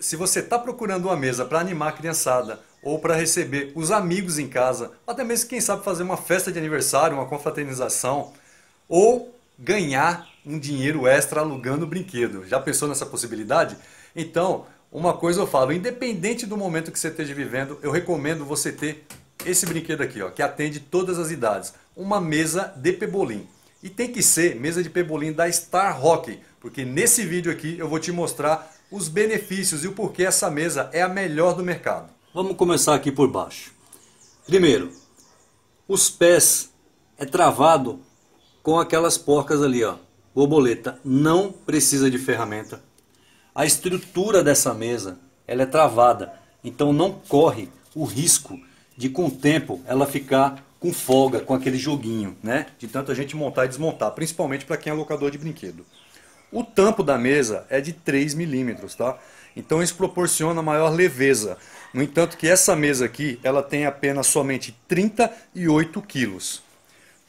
se você está procurando uma mesa para animar a criançada ou para receber os amigos em casa, até mesmo quem sabe fazer uma festa de aniversário, uma confraternização, ou ganhar um dinheiro extra alugando o brinquedo. Já pensou nessa possibilidade? Então, uma coisa eu falo, independente do momento que você esteja vivendo, eu recomendo você ter esse brinquedo aqui, ó, que atende todas as idades. Uma mesa de pebolim. E tem que ser mesa de pebolim da Star Hockey, porque nesse vídeo aqui eu vou te mostrar os benefícios e o porquê essa mesa é a melhor do mercado. Vamos começar aqui por baixo. Primeiro, os pés é travado com aquelas porcas ali, ó. Borboleta não precisa de ferramenta. A estrutura dessa mesa, ela é travada, então não corre o risco de com o tempo ela ficar com folga, com aquele joguinho, né? De tanto a gente montar e desmontar, principalmente para quem é locador de brinquedo. O tampo da mesa é de 3 milímetros, tá? Então isso proporciona maior leveza. No entanto que essa mesa aqui, ela tem apenas somente 38 quilos.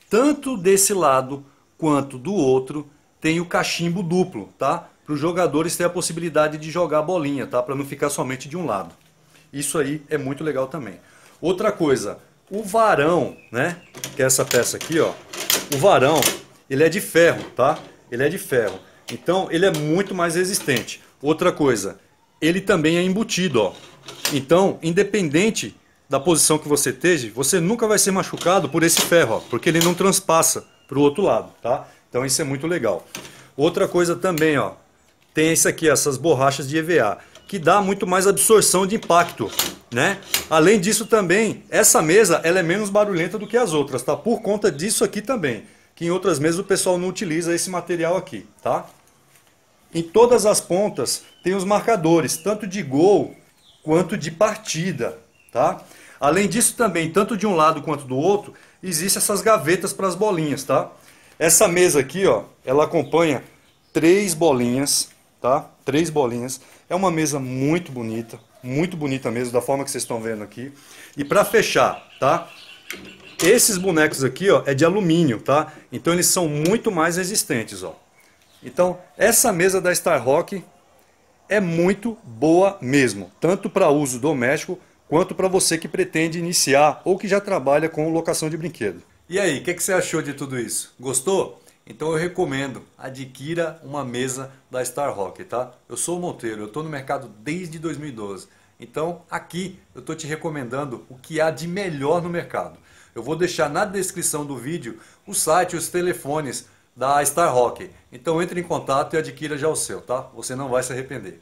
Tanto desse lado quanto do outro tem o cachimbo duplo, tá? Para os jogadores ter a possibilidade de jogar a bolinha, tá? Para não ficar somente de um lado. Isso aí é muito legal também. Outra coisa, o varão, né? Que é essa peça aqui, ó. O varão, ele é de ferro, tá? Ele é de ferro. Então, ele é muito mais resistente. Outra coisa, ele também é embutido, ó. Então, independente da posição que você esteja, você nunca vai ser machucado por esse ferro, ó, porque ele não transpassa para o outro lado, tá? Então, isso é muito legal. Outra coisa também, ó, tem esse aqui, essas borrachas de EVA, que dá muito mais absorção de impacto, né? Além disso também, essa mesa ela é menos barulhenta do que as outras, tá? Por conta disso aqui também, que em outras mesas o pessoal não utiliza esse material aqui, tá? Em todas as pontas tem os marcadores, tanto de gol quanto de partida, tá? Além disso também, tanto de um lado quanto do outro, existem essas gavetas para as bolinhas, tá? Essa mesa aqui, ó, ela acompanha três bolinhas, tá? Três bolinhas. É uma mesa muito bonita, muito bonita mesmo, da forma que vocês estão vendo aqui. E para fechar, tá? Esses bonecos aqui, ó, é de alumínio, tá? Então eles são muito mais resistentes, ó. Então, essa mesa da Star Rock é muito boa mesmo, tanto para uso doméstico quanto para você que pretende iniciar ou que já trabalha com locação de brinquedo. E aí, o que, que, você achou de tudo isso? Gostou? Então eu recomendo, adquira uma mesa da Star Rock, tá? Eu sou Monteiro, eu estou no mercado desde 2012. Então aqui eu estou te recomendando o que há de melhor no mercado. Eu vou deixar na descrição do vídeo o site os telefones da Star Rock. Então entre em contato e adquira já o seu, tá? Você não vai se arrepender.